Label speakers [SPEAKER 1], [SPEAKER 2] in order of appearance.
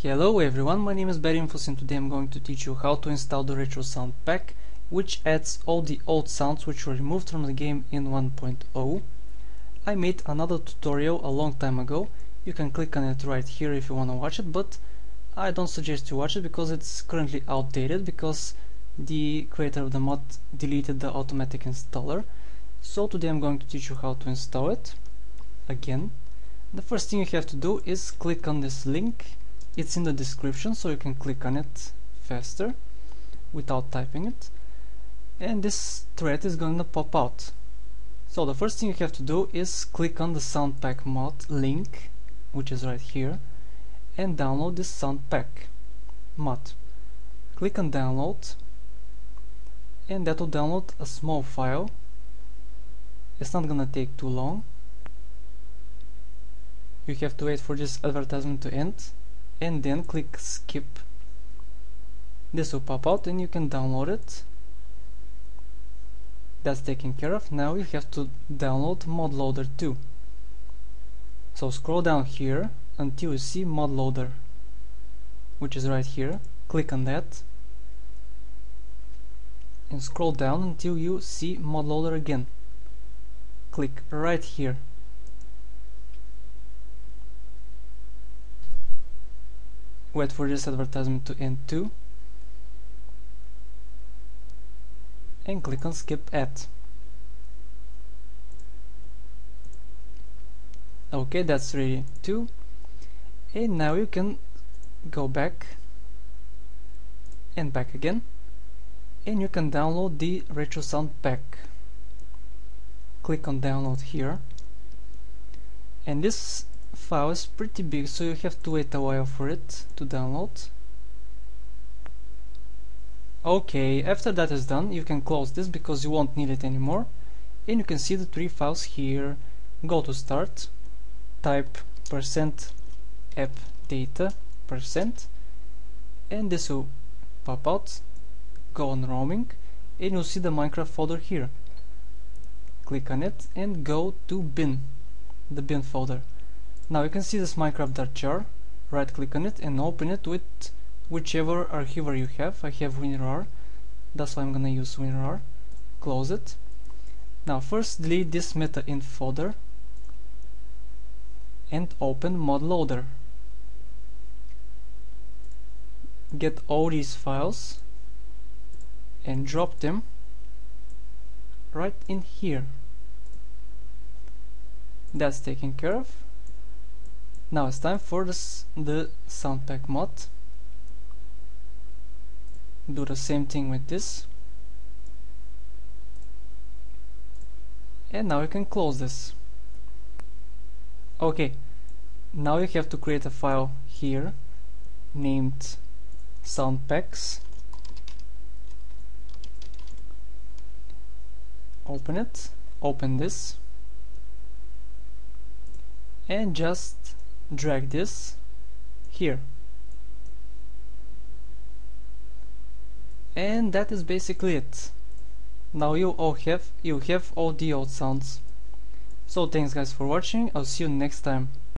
[SPEAKER 1] Hello everyone, my name is BadInfos and today I'm going to teach you how to install the Retro Sound Pack which adds all the old sounds which were removed from the game in 1.0. I made another tutorial a long time ago, you can click on it right here if you want to watch it, but I don't suggest you watch it because it's currently outdated because the creator of the mod deleted the automatic installer. So today I'm going to teach you how to install it again. The first thing you have to do is click on this link it's in the description so you can click on it faster without typing it. And this thread is going to pop out. So the first thing you have to do is click on the sound pack mod link which is right here and download this sound pack mod. Click on download and that will download a small file. It's not gonna take too long. You have to wait for this advertisement to end and then click skip. This will pop out and you can download it. That's taken care of. Now you have to download modloader 2 so scroll down here until you see modloader which is right here. Click on that. And scroll down until you see modloader again. Click right here wait for this advertisement to end too. And click on skip ad. Okay that's ready too. And now you can go back and back again. And you can download the retro sound pack. Click on download here. And this file is pretty big so you have to wait a while for it to download. Okay after that is done you can close this because you won't need it anymore. And you can see the three files here. Go to start type percent app data percent and this will pop out. Go on roaming and you'll see the Minecraft folder here. Click on it and go to bin the bin folder now you can see this minecraft.jar, right click on it and open it with whichever archiver you have. I have WinRAR, that's why I'm gonna use WinRAR. Close it. Now first delete this meta.inf folder and open modloader. Get all these files and drop them right in here. That's taken care of. Now it's time for the sound pack mod. Do the same thing with this. And now you can close this. Okay, now you have to create a file here named soundpacks. Open it, open this, and just drag this here. And that is basically it. Now you all have you have all the old sounds. So thanks guys for watching. I'll see you next time